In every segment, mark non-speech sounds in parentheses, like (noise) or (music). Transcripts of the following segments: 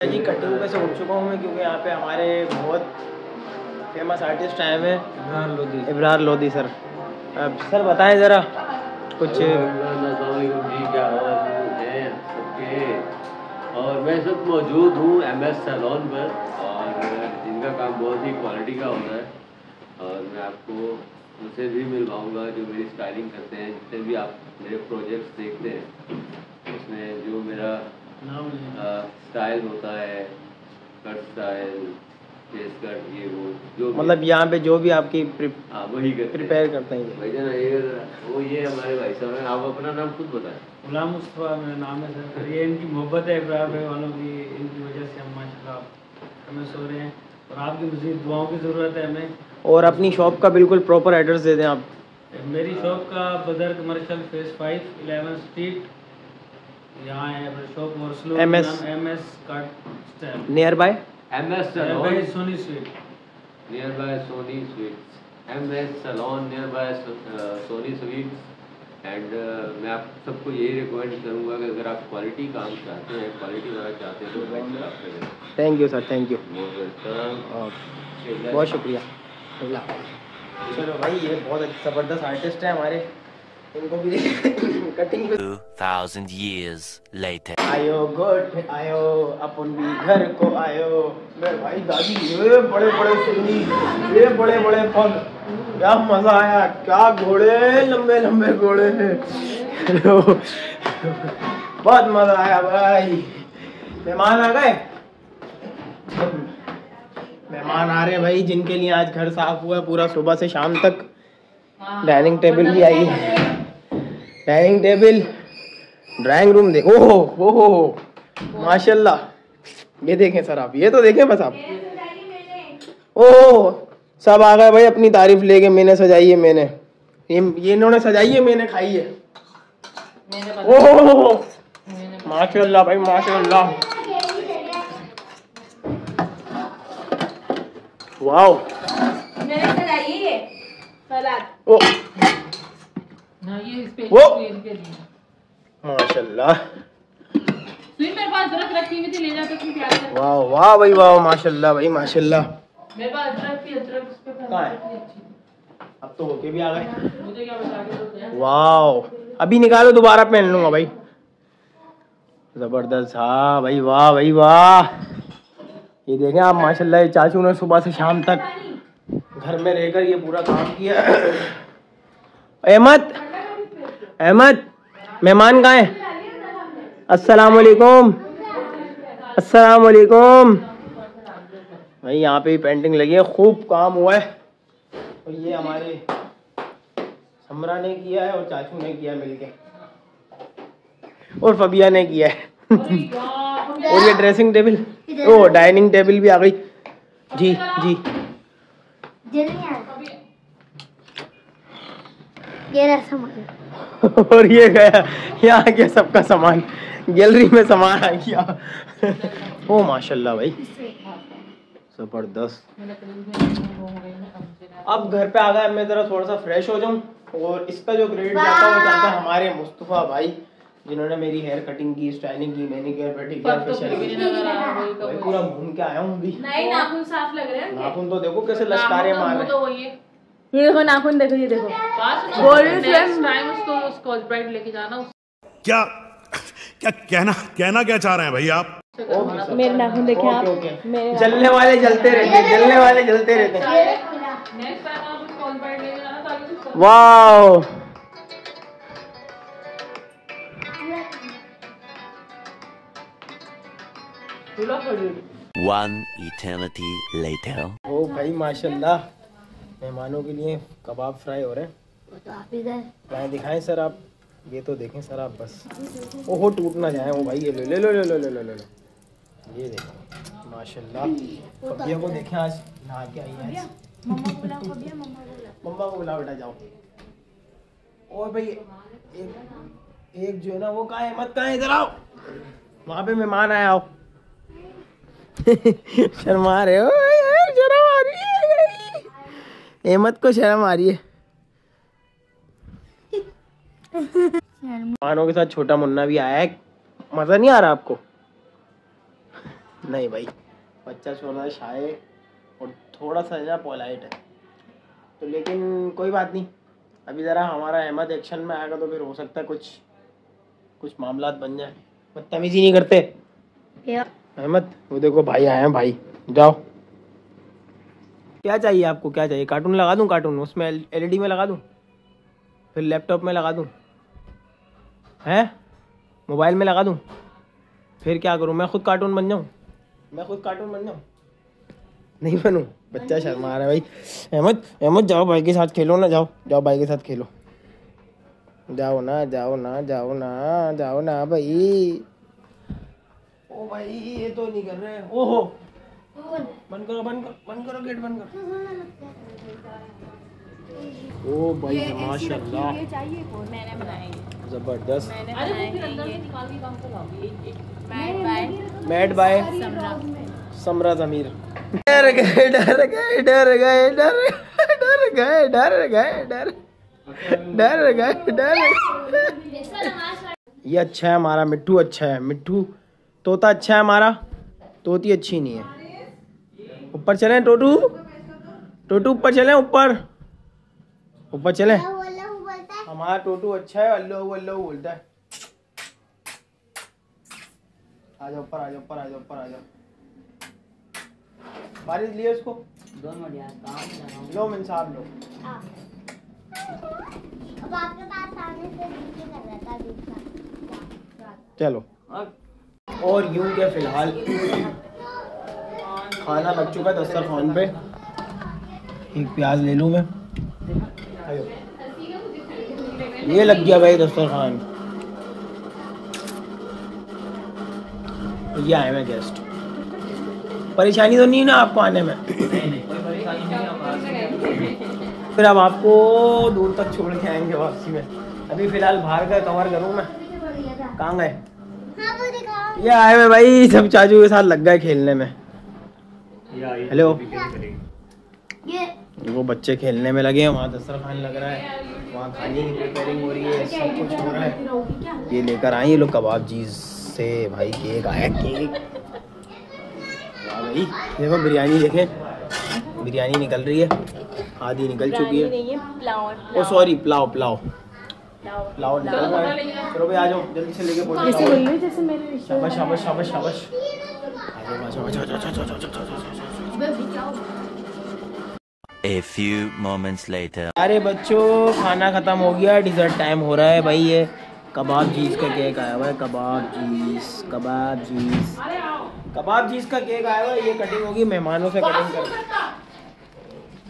जी cutting पे से उठ चुका हूँ मैं क्योंकि यहाँ पे हमारे बहुत फ़ेमस आर्टिस्ट आए हुए हैं। लोधी। इब्रार लोधी सर। अब सर बताएँ ज़रा कुछ जी क्या हाल है? सबके। और मैं सब मौजूद हूँ एम एस सैलॉन पर और इनका काम बहुत ही क्वालिटी का होता है। और मैं आपको उनसे भी मिलवाऊँगा जो मेरी स्टाइलिंग करते हैं जितने भी आप मेरे प्रोजेक्ट्स देखते हैं उसमें जो मेरा स्टाइल होता है कट स्टाइल फेस कट ये वो जो भी- मतलब यहाँ पे जो भी आपकी हाँ वही करते प्रिपेयर करते हैं भाई जान ये वो ये हमारे भाई साहब हैं आप अपना नाम खुद बताएँ। गुलाम मुस्तफ़ा मेरा नाम है सर। ये इनकी मोहब्बत है इब्राहिम भाई वालों की इनकी वजह से हम माशाल्लाह हमें सो रहे हैं। और आपकी मजीद दुआओं की ज़रूरत है हमें। और अपनी शॉप का बिल्कुल प्रॉपर एड्रेस दे दें आप। मेरी शॉप का बदर commercial phase five eleven street यहाँ है M S. Cut near by M S भाई Soni sweet near by Soni sweets M S salon near by Soni sweets and मैं आप सबको यही रिकमेंड करूँगा कि अगर आप क्वालिटी काम चाहते हैं क्वालिटी वाला चाहते हैं तो भाई आप करें thank you sir thank you बहुत शुक्रिया। चलो भाई ये बहुत ज़बरदस्त आर्टिस्ट है हमारे। इनको भी कटिंग पे 2,000 years later. आयो गोट आयो अपन भी घर को आयो। मेरे भाई दादी ये बड़े बड़े सुनी ये बड़े बड़े पग क्या मज़ा आया क्या घोड़े लंबे लंबे घोड़े बहुत मज़ा आया भाई। मेहमान आ गए? मेहमान आ रहे भाई जिनके लिए आज घर साफ़ हुआ है पूरा सुबह से शाम तक। डाइनिंग टेबल भी आई है। डाइनिंग टेबल ड्राइंग रूम देख ओहो ओहो माशाल्लाह। ये देखें सर आप ये तो देखें बस आप। ओहो सब आ गए भाई अपनी तारीफ़ लेके मैंने सजाई है मैंने। ये ये इन्होंने सजाई है मैंने खाई है। ओहो माशाल्लाह भाई माशाल्लाह। वाओ। मैंने सजाई है सलाद। ओ ये वो। लिए। माशाल्लाह। मेरे पास अदरक रखी हुई थी ले जाकर तुम क्या वाह वाह भाई वाह माशाल्लाह भाई माशाल्लाह। मेरे पास अदरक थी अदरक उस पे कहाँ है? अब तो होके भी आ गए। मुझे क्या बता के हैं वाह अभी निकालो दोबारा पहन लूँगा भाई। ज़बरदस्त हाँ भाई वाह भाई वाह। ये देखें आप माशाल्लाह ये चाचू ने सुबह से शाम तक घर में रहकर ये पूरा काम किया। (coughs) अहमद अहमद, मेहमान कहाँ हैं? अस्सलाम वालेकुम भाई, यहाँ पे पेंटिंग लगी है, खूब काम हुआ है। और ये हमारे समरा ने किया है और चाचू ने किया मिलके। और फबिया ने किया है। और ये ड्रेसिंग टेबल ओ डाइनिंग टेबल भी आ गई। जी जी। ये रहा सामान (laughs) और ये गया। यहाँ आ गया सबका सामान। गैलरी में सामान आ गया। (laughs) ओ माशाल्लाह भाई। ज़बरदस्त। अब घर पे आ गया मैं जरा थोड़ा सा फ्रेश हो जाऊँ और इसका जो ग्रेड जाता है वो जाता है हमारे मुस्तफ़ा भाई जिन्होंने मेरी हेयर कटिंग की स्टाइलिंग की मैनिक्योर पेडिक्योर फ़र्क तो फेशियल। पूरा घूम के आया हूँ नाखून साफ़ लग रहे हैं। नाखून तो देखो कैसे लश्कारे मार रहे तो वही है ये देखो नाखून देखो ये देखो। बात बोल सुनो रही नेक्स्ट टाइम उसको स्कॉच ब्राइट लेके जाना क्या क्या कहना कहना क्या चाह रहे हैं भाई आप? मेरे नाखून देखे आप। मेरे जलने वाले जलते रहते हैं जलने वाले जलते रहते हैं। नेक्स्ट टाइम आप स्कॉच ब्राइट लेके जाना ताकि उसको वाओ। One eternity later. ओ भाई माशाल्लाह। मेहमानों के लिए कबाब फ्राई हो रहे हैं। तो आप दिखाएँ सर आप ये तो देखें सर आप बस। ओहो टूट ना जाए ओ भाई ये ले ले लो ले लो ले लो ले। लो ये देखो माशाल्लाह। फबिया को देखें आज नहा के आई है। मम्मा को बुला बेटा जाओ। और भाई एक एक जो है ना वो कहाँ है मत कहाँ इधर आओ। वहाँ पे मेहमान आए आओ। (laughs) शर्मा रहे हो यार, शर्म आ रही है अहमद को शर्म आ रही है। के साथ छोटा मुन्ना भी आया है। मज़ा नहीं आ रहा आपको? नहीं भाई बच्चा छोटा है शाय और थोड़ा सा ना पोलाइट है। तो लेकिन कोई बात नहीं अभी ज़रा हमारा अहमद एक्शन में आएगा तो फिर हो सकता है कुछ कुछ मामला बन जाए। बदतमीजी नहीं करते। अहमद वो देखो भाई आए हैं भाई जाओ। क्या चाहिए आपको? क्या चाहिए? कार्टून लगा दूँ कार्टून? उसमें एलईडी में लगा दूँ? फिर लैपटॉप में लगा दूँ? हैं? मोबाइल में लगा दूँ? फिर क्या करूँ? मैं खुद कार्टून बन जाऊँ? मैं खुद कार्टून बन जाऊँ? नहीं बनूं? बच्चा शर्मा रहा है भाई। अहमद अहमद, जाओ भाई के साथ खेलो ना, जाओ जाओ भाई के साथ खेलो। जाओ ना जाओ ना जाओ ना जाओ ना भाई। ओ भाई, ये तो नहीं कर रहे ओहो! बंद करो बंद करो बंद करो गेट बंद करो। ओ भाई माशाल्लाह। मैंने बनाई। ज़बरदस्त। अरे वो फिर अंदर से निकाल के एक bye. Bye. Made by Samra Zameer डर गए डर गए डर गए डर डर गए डर गए डर डर गए डर ये अच्छा है हमारा मिट्टू अच्छा है। मिट्टू तोता अच्छा है हमारा? तोती अच्छी नहीं है। ऊपर चलें टोटू। टोटू ऊपर चलें ऊपर। ऊपर चलें। हमारा टोटू अच्छा है अल्लो अल्लो बोलता है। आ जाओ ऊपर आ जाओ ऊपर आ जाओ ऊपर आ जाओ। बारिश लिए उसको? लो मिन साहब लो अब आपके पास आने से नीचे कर रहा था चलो। और यूँ के फ़िलहाल? खाना लग चुका है दस्तरखान पे। एक प्याज ले लूँ मैं। ये लग गया भाई दस्तरखान। ये आए मैं गेस्ट परेशानी तो नहीं ना आपको आने में? फिर अब आपको दूर तक छोड़ के आएँगे वापसी में। अभी फ़िलहाल बाहर का कवर करूँ मैं। कहाँ गए? हाँ ये आए हुए भाई सब चाचू के साथ लग गए खेलने में। हेलो ये वो बच्चे खेलने में लगे हैं वहाँ दस्तरखान लग रहा है वहाँ खाने की प्रिपेयरिंग हो रही है सब कुछ हो रहा है। ये लेकर आए ये लोग कबाब चीज़ से भाई केक आया केक। (laughs) भाई देखो बिरयानी देखे। बिरयानी निकल रही है आधी निकल चुकी है। ओ सॉरी पुलाव पुलाव। पुलाव निकल रहा है। चलो भाई आ जाओ जल्दी से लेके पहुंचो। शाबाश शाबाश शाबाश शाबाश। आ जाओ आ जाओ आ जाओ आ जाओ आ जाओ, आ जाओ, आ जाओ, आ जाओ। A few moments later. अरे बच्चों खाना खत्म हो गया डिजर्ट टाइम हो रहा है भाई ये कबाब जीज का केक आया हुआ है कबाब जीज कबाब जीज कबाब जीज का केक आया हुआ है ये कटिंग होगी मेहमानों से कटिंग कर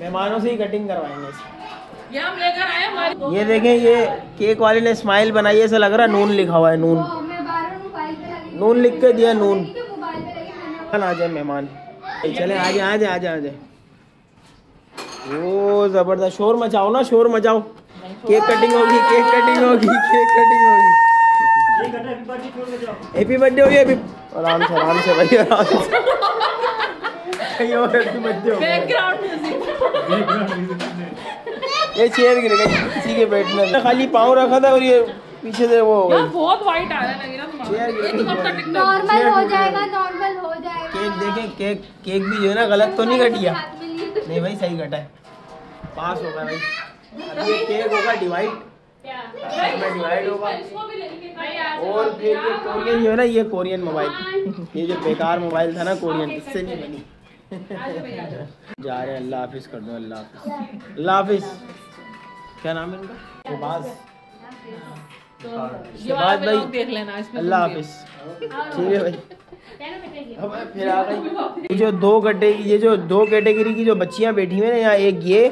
मेहमानों से ही कटिंग करवाएँगे ये हम लेकर आए हमारी ये देखें ये केक वाले ने स्माइल बनाई है ऐसा लग रहा है नून लिखा हुआ है नून नून लिख के दिया नून आ जाए मेहमान। चले आ जाए आ जाए आ जाए आ जाए ओ ज़बरदस्त। शोर मचाओ ना शोर मचाओ। केक कटिंग होगी केक कटिंग होगी केक कटिंग होगी। हैप्पी बर्थडे होगी हैप्पी आराम से आराम से भाई आराम से। कहीं और हैप्पी बर्थडे हो बैकग्राउंड म्यूज़िक ये चेयर गिर गई किसी के बैठने। खाली पाँव रखा था और ये पीछे से वो बहुत वाइट आ रहा है लग रहा तुम्हारा ये नॉर्मल हो जाएगा नॉर्मल हो जाएगा। केक देखें केक केक भी जो है ना गलत तो नहीं तो नहीं भाई सही कटा है। पास होगा भाई। अब ये केक होगा डिवाइड डिवाइड होगा। और फिर ये कोरियन जो है ना ये कोरियन मोबाइल (laughs) ये जो बेकार मोबाइल था ना कोरियन इससे नहीं बनी। (laughs) जा रहे हैं अल्लाह हाफिज कर दो अल्लाह हाफिज। अल्लाह हाफिज। क्या नाम है इनका? शहबाज ये शहबाज भाई। देख लेना अल्लाह हाफिज। ठीक है भाई। अब फिर आ गई। ये जो दो कैटेगरी ये जो दो कैटेगरी की जो बच्चियाँ बैठी हुई हैं ना यहाँ एक ये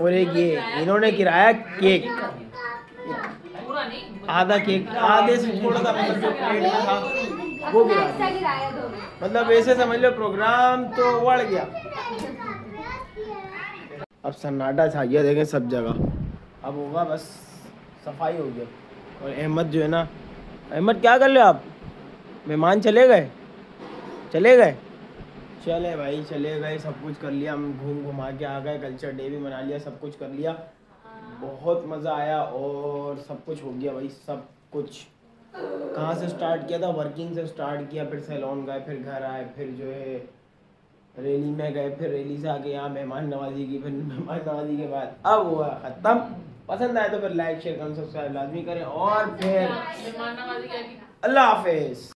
और एक ये। इन्होंने किराया केक। आधा केक। आधे से थोड़ा सा मतलब जो प्लेट में था वो गिरा गिराया मतलब ऐसे समझ लो प्रोग्राम तो बढ़ गया। अब सन्नाटा छा गया देखें सब जगह। अब होगा बस सफ़ाई हो गया और अहमद जो है ना अहमद क्या कर रहे हो आप? मेहमान चले गए? चले गए? चले भाई चले गए सब कुछ कर लिया हम घूम घुमा के आ गए कल्चर डे भी मना लिया सब कुछ कर लिया। बहुत मज़ा आया और सब कुछ हो गया भाई सब कुछ। कहाँ से स्टार्ट किया था? वर्किंग से स्टार्ट किया फिर सैलून गए फिर घर आए फिर जो है रैली में गए फिर रैली से आके यहाँ मेहमान नवाजी की फिर मेहमान नवाजी के बाद अब हुआ ख़त्म। पसंद आए तो फिर लाइक शेयर कमेंट सब्सक्राइब लाजमी करें और फिर मेहमान नवाजी का भी अल्लाह हाफिज।